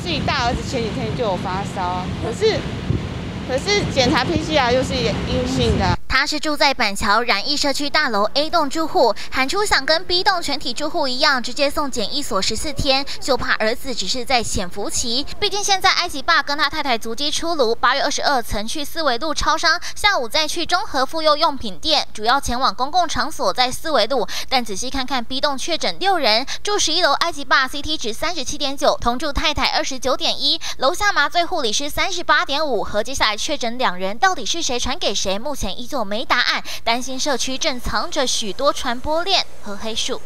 自己大儿子前几天就有发烧，可是可是检查 PCR 又是阴性的。他是住在板桥染疫社区大楼 A 栋住户，喊出想跟 B 栋全体住户一样，直接送检疫所十四天，就怕儿子只是在潜伏期。毕竟现在埃及爸跟他太太足迹出炉，八月二十二曾去四维路超商，下午再去中和妇幼用品店，主要前往公共场所在四维路。但仔细看看 B 栋确诊六人，住十一楼埃及爸 CT 值三十七点九，同住太太二十九点一，楼下麻醉护理师三十八点五，和接下来确诊两人到底是谁传给谁，目前依旧。没答案，担心社区正藏着许多传播链和黑数。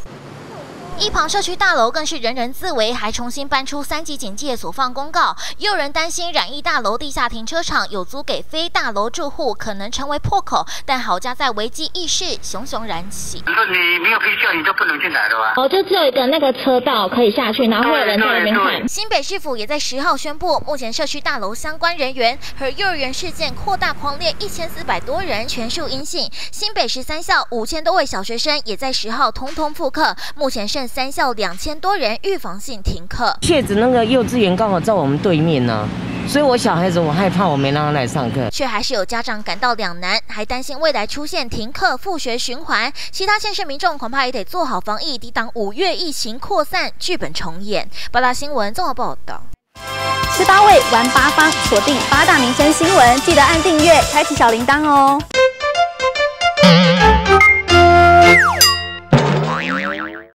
一旁社区大楼更是人人自危，还重新搬出三级警戒所放公告。也有人担心染疫大楼地下停车场有租给非大楼住户，可能成为破口。但好家在危机意识熊熊燃起。你说你没有 PCR，你就不能进来了吧？哦，就只有一个那个车道可以下去，然后会有人在那边看。新北市府也在十号宣布，目前社区大楼相关人员和幼儿园事件扩大狂烈，一千四百多人全数阴性。新北十三校五千多位小学生也在十号通通复课，目前剩。三校两千多人预防性停课，确子那个幼稚园刚好在我们对面呢，所以我小孩子我害怕，我没让他来上课，却还是有家长感到两难，还担心未来出现停课复学循环，其他县市民众恐怕也得做好防疫，抵挡五月疫情扩散剧本重演。八大新闻综合报道，十八位玩八方，锁定八大民生新闻，记得按订阅，开启小铃铛哦。